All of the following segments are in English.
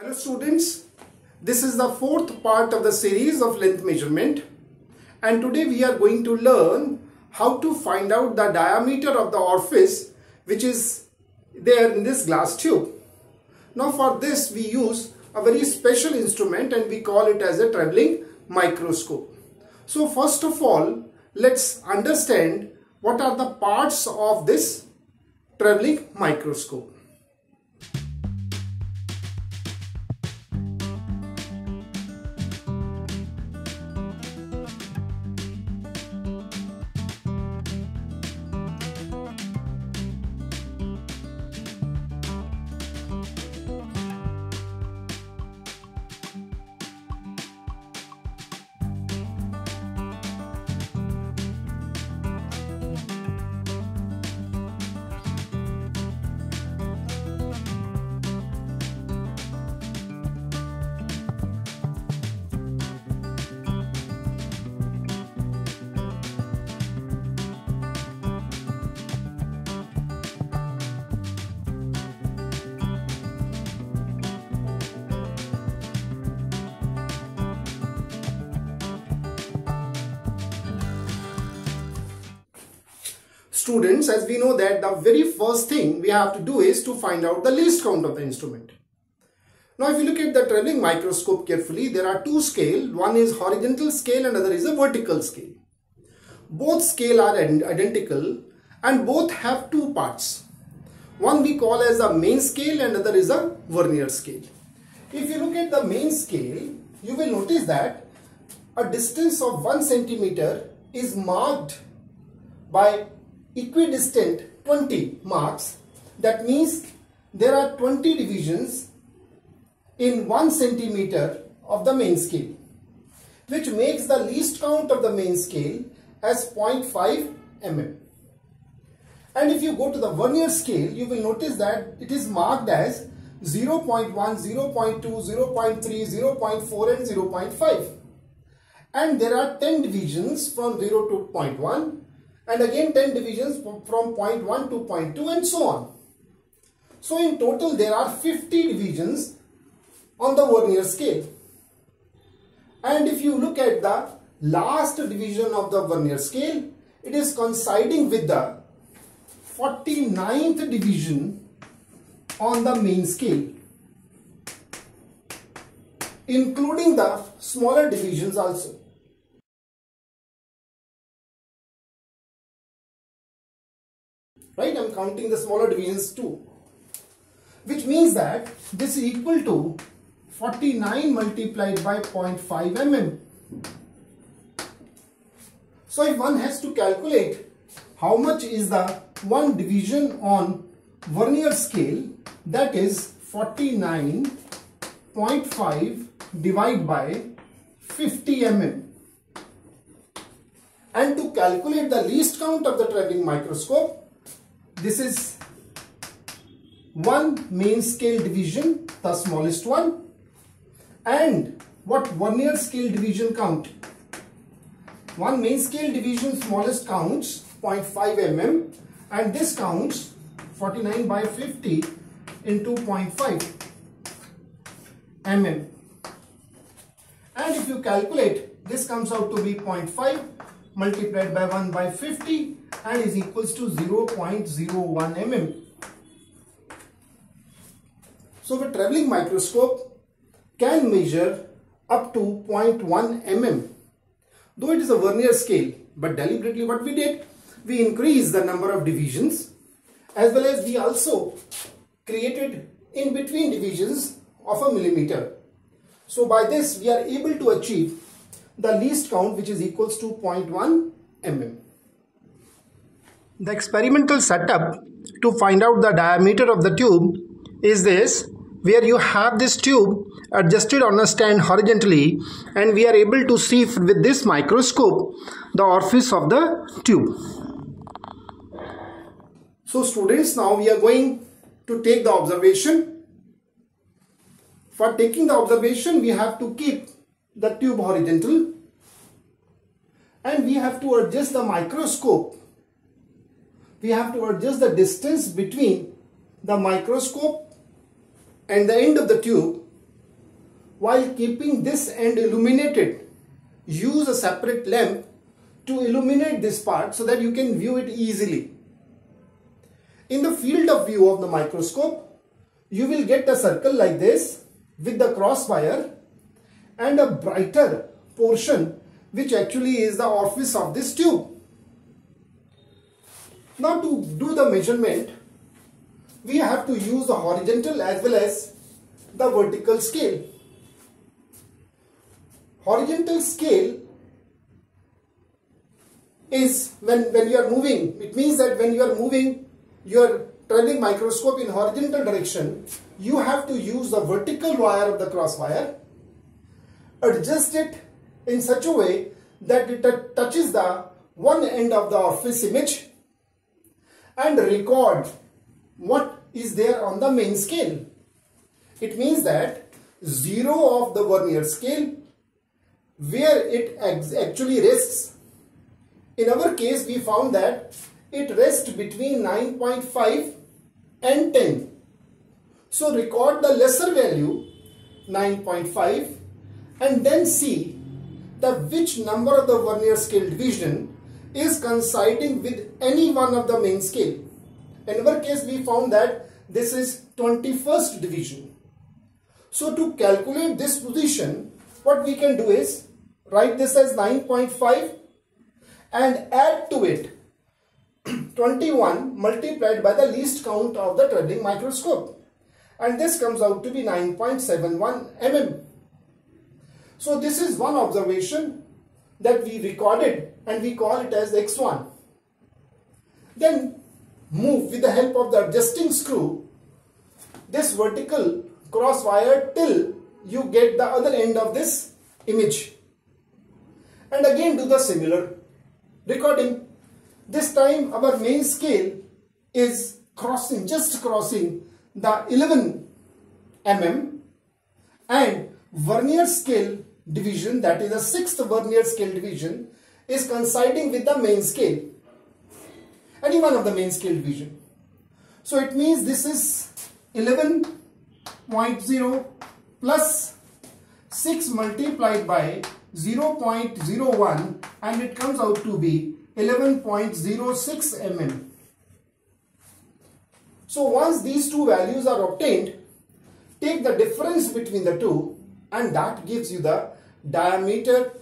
Hello students, this is the fourth part of the series of length measurement and today we are going to learn how to find out the diameter of the orifice which is there in this glass tube. Now for this we use a very special instrument and we call it as a travelling microscope. So first of all let's understand what are the parts of this travelling microscope. Students as we know that the very first thing we have to do is to find out the least count of the instrument. Now if you look at the travelling microscope carefully there are two scale one is horizontal scale and other is a vertical scale. Both scale are identical and both have two parts. One we call as a main scale and other is a vernier scale. If you look at the main scale you will notice that a distance of 1 centimeter is marked by equidistant 20 marks that means there are 20 divisions in 1 centimeter of the main scale which makes the least count of the main scale as 0.5 mm. And if you go to the vernier scale, you will notice that it is marked as 0 0.1, 0 0.2, 0 0.3, 0 0.4 and 0 0.5. And there are 10 divisions from 0 to 0.1 and again 10 divisions from 0.1 to 0.2 and so on. So in total there are 50 divisions on the vernier scale. And if you look at the last division of the vernier scale, it is coinciding with the 49th division on the main scale, including the smaller divisions also. Right? I'm counting the smaller divisions too. Which means that this is equal to 49 multiplied by 0.5 mm. So if one has to calculate how much is the one division on vernier scale that is 49.5 divided by 50 mm. And to calculate the least count of the travelling microscope this is one main scale division, the smallest one. And what vernier scale division count? One main scale division smallest counts 0.5 mm and this counts 49 by 50 into 0.5 mm. And if you calculate, this comes out to be 0.5 multiplied by 1 by 50 and is equals to 0.01 mm. So the travelling microscope can measure up to 0.1 mm. Though it is a vernier scale, but deliberately what we did, we increased the number of divisions as well as we also created in between divisions of a millimeter. So by this we are able to achieve the least count which is equals to 0.1 mm. The experimental setup to find out the diameter of the tube is this where you have this tube adjusted on a stand horizontally and we are able to see with this microscope the orifice of the tube. So students now we are going to take the observation. For taking the observation we have to keep the tube horizontal and we have to adjust the microscope we have to adjust the distance between the microscope and the end of the tube while keeping this end illuminated, use a separate lamp to illuminate this part so that you can view it easily. In the field of view of the microscope, you will get a circle like this with the crosswire and a brighter portion which actually is the orifice of this tube. Now to do the measurement, we have to use the horizontal as well as the vertical scale. Horizontal scale is when, when you are moving, it means that when you are moving your turning microscope in horizontal direction, you have to use the vertical wire of the crosswire, adjust it in such a way that it touches the one end of the orifice image and record what is there on the main scale. It means that 0 of the vernier scale where it actually rests. In our case we found that it rests between 9.5 and 10. So record the lesser value 9.5 and then see the which number of the vernier scale division is coinciding with any one of the main scale. In our case we found that this is 21st division. So to calculate this position what we can do is write this as 9.5 and add to it 21 multiplied by the least count of the travelling microscope and this comes out to be 9.71 mm. So this is one observation that we recorded and we call it as x1. Then move with the help of the adjusting screw this vertical cross wire till you get the other end of this image. And again do the similar recording. This time our main scale is crossing, just crossing the 11 mm and vernier scale division that is the sixth vernier scale division is coinciding with the main scale. Any one of the main scale division. So it means this is 11.0 plus 6 multiplied by 0.01 and it comes out to be 11.06 mm. So once these two values are obtained take the difference between the two and that gives you the diameter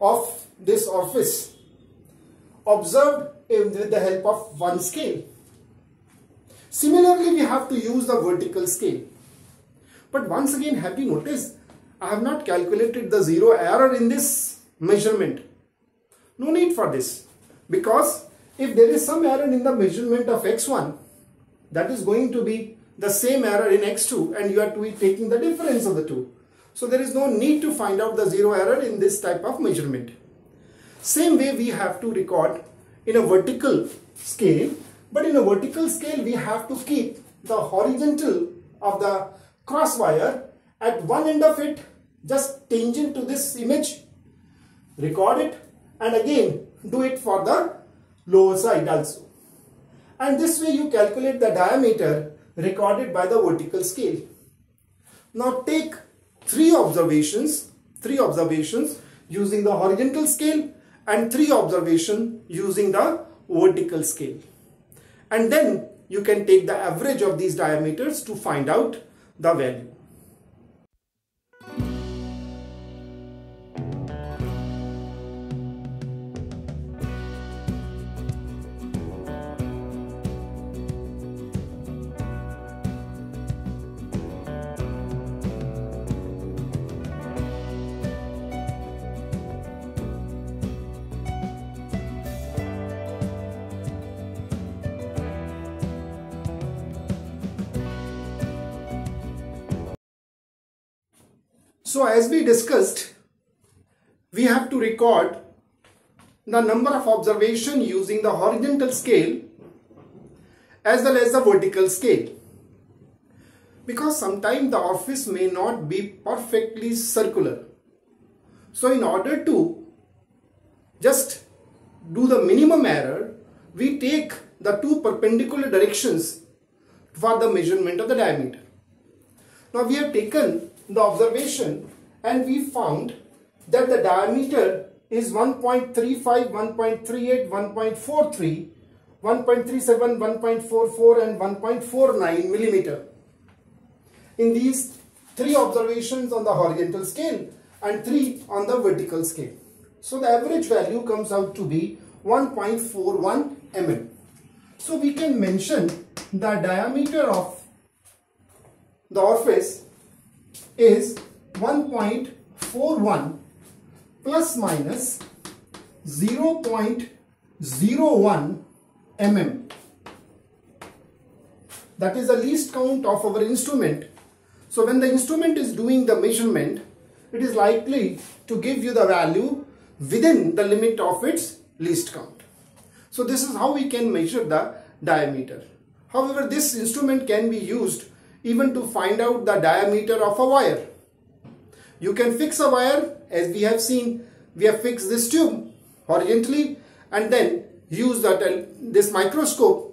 of this orifice observed with the help of one scale. Similarly, we have to use the vertical scale. But once again, have you noticed, I have not calculated the zero error in this measurement. No need for this. Because if there is some error in the measurement of x1, that is going to be the same error in x2 and you are to be taking the difference of the two. So there is no need to find out the zero error in this type of measurement. Same way we have to record in a vertical scale, but in a vertical scale we have to keep the horizontal of the cross wire at one end of it just tangent to this image, record it and again do it for the lower side also. And this way you calculate the diameter recorded by the vertical scale. Now take three observations, three observations using the horizontal scale and three observation using the vertical scale. And then you can take the average of these diameters to find out the value. So as we discussed, we have to record the number of observation using the horizontal scale as well as the vertical scale. Because sometimes the orifice may not be perfectly circular. So in order to just do the minimum error, we take the two perpendicular directions for the measurement of the diameter. Now we have taken the observation and we found that the diameter is 1.35, 1.38, 1.43, 1.37, 1.44 and 1.49 millimeter. In these three observations on the horizontal scale and three on the vertical scale. So the average value comes out to be 1.41 mm. So we can mention the diameter of the orifice is 1.41 plus minus 0.01 mm. That is the least count of our instrument. So when the instrument is doing the measurement, it is likely to give you the value within the limit of its least count. So this is how we can measure the diameter. However, this instrument can be used even to find out the diameter of a wire. You can fix a wire as we have seen we have fixed this tube horizontally and then use that uh, this microscope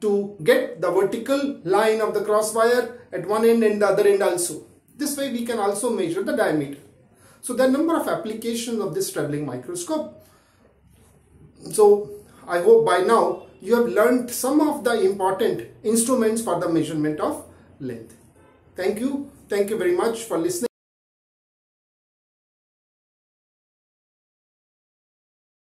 to get the vertical line of the cross wire at one end and the other end also. This way we can also measure the diameter. So there are number of applications of this traveling microscope. So I hope by now you have learned some of the important instruments for the measurement of length. Thank you. Thank you very much for listening.